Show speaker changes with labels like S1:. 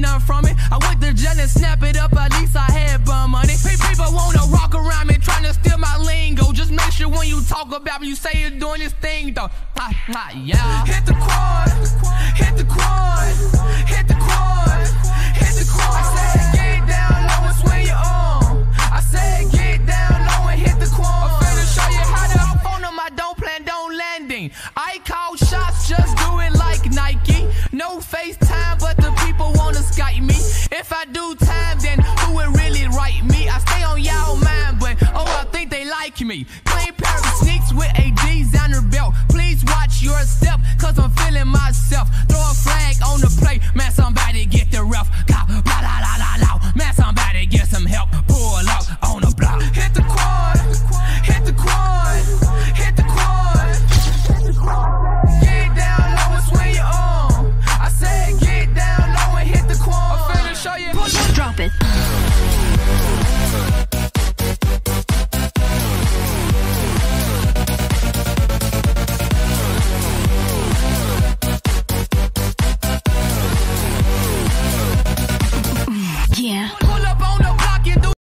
S1: nothing from it. I went to jail and snap it up, at least I had bum money. People wanna rock around me, trying to steal my lingo. Just make sure when you talk about me, you say you're doing this thing though. Ah, ah, yeah. Hit the Quan, hit the Quan, hit the Quan, hit the Quan. I said get down low and swing your arm. I said get down low and hit the Quan. I'm finna show you how to off on them. I don't plan, don't landing. I call shots, just do it like Nike. No FaceTime, me. Clean pair of sneaks with ADs on her belt. Please watch your step, cause I'm feeling myself. Throw a flag on the plate, man, somebody get the rough. Blah, blah, blah, blah, blah, man, somebody get some help. Pull up on the block. Hit the Quan, hit the Quan, hit the Quan. Get down low and swing your arm. I said get down low and hit the Quan. I'm finna show you.
S2: Drop it.